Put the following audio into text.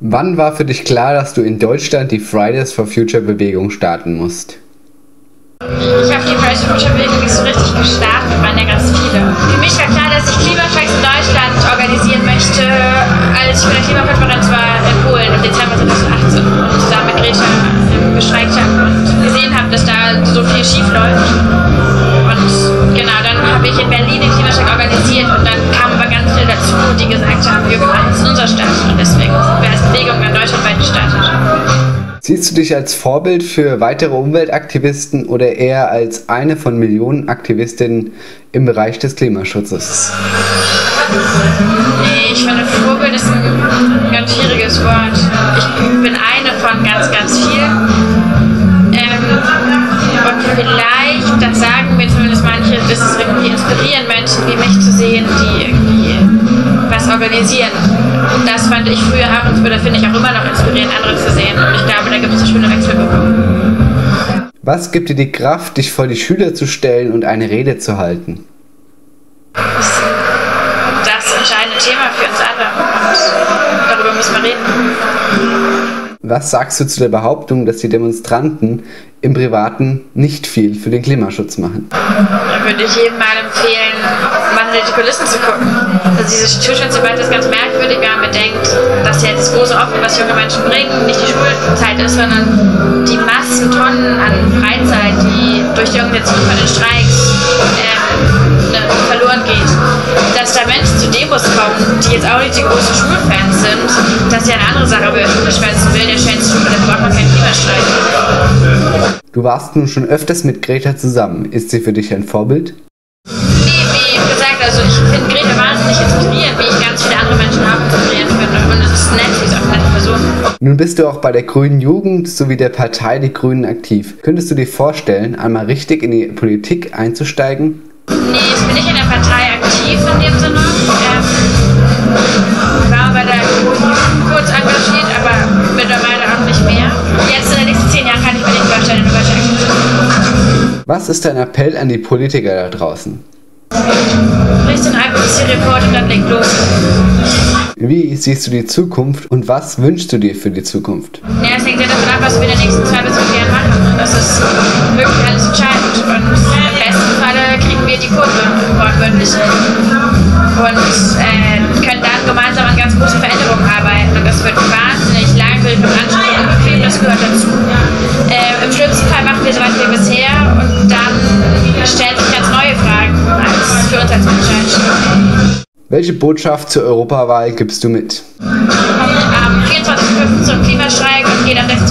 Wann war für dich klar, dass du in Deutschland die Fridays for Future Bewegung starten musst? Ich habe die Fridays for Future Bewegung nicht so richtig gestartet, waren ja ganz viele. Für mich war klar, dass ich Klimastreiks in Deutschland organisieren möchte, als ich bei der Klimakonferenz war in Polen im Dezember 2018 und da mit Greta gestreikt habe und gesehen habe, dass da so viel schief läuft. Und genau, dann habe ich in Berlin den Klimastreik organisiert und dann kamen aber ganz viele dazu, die gesagt haben, wir machen es in unserer Stadt und deswegen Siehst du dich als Vorbild für weitere Umweltaktivisten oder eher als eine von Millionen Aktivistinnen im Bereich des Klimaschutzes? Ich finde Vorbild ist ein ganz schwieriges Wort. Ich bin eine von ganz, ganz vielen. Ähm, und vielleicht, das sagen mir zumindest manche, das ist irgendwie inspirieren, Menschen wie mich zu sehen, die irgendwie was organisieren. Das fand ich früher ab und oder finde ich auch immer noch inspirierend, andere zu sehen. Und ich glaube, da gibt es eine schöne Wechselwirkung. Was gibt dir die Kraft, dich vor die Schüler zu stellen und eine Rede zu halten? Das ist das entscheidende Thema für uns alle und darüber müssen wir reden. Was sagst du zu der Behauptung, dass die Demonstranten im Privaten nicht viel für den Klimaschutz machen? Da würde ich jedem mal empfehlen, mal hinter die Kulissen zu gucken. Also diese Schulschuldebatte ist ganz merkwürdig, wenn man bedenkt, dass ja das große Opfer, was junge Menschen bringen, nicht die Schulzeit ist, sondern die Massentonnen an Freizeit, die durch die Organisation von den Streiks die jetzt auch nicht die großen Schulfans sind, das ist ja eine andere Sache, aber der schönste Will, der schönste Schule, dann braucht man keinen Klimastreik. Du warst nun schon öfters mit Greta zusammen. Ist sie für dich ein Vorbild? Wie, wie gesagt, also ich finde Greta wahnsinnig inspirierend, wie ich ganz viele andere Menschen auch inspirierend finde. Und es ist nett, sie ist auch eine nette Person. Nun bist du auch bei der Grünen Jugend sowie der Partei Die Grünen aktiv. Könntest du dir vorstellen, einmal richtig in die Politik einzusteigen? Nee, ich bin nicht in der Partei aktiv in dem Sinne. Ähm, Was ist dein Appell an die Politiker da draußen? Bricht den IPCC-Report und dann legt los. Wie siehst du die Zukunft und was wünschst du dir für die Zukunft? Ja, es hängt ja davon ab, was wir in den nächsten zwei bis fünf Jahren machen. Das ist wirklich alles entscheidend. Und im besten Falle kriegen wir die Kurve, wortwörtlich. Und äh, können dann gemeinsam an ganz großen Veränderungen arbeiten. Und das wird wahnsinnig das gehört dazu. Äh, Im schlimmsten Fall machen wir so was wie bisher und dann stellen sich ganz neue Fragen als für uns als Menschheit. Welche Botschaft zur Europawahl gibst du mit? kommt am 24.05. zum Klimastreik und geht am 26.05.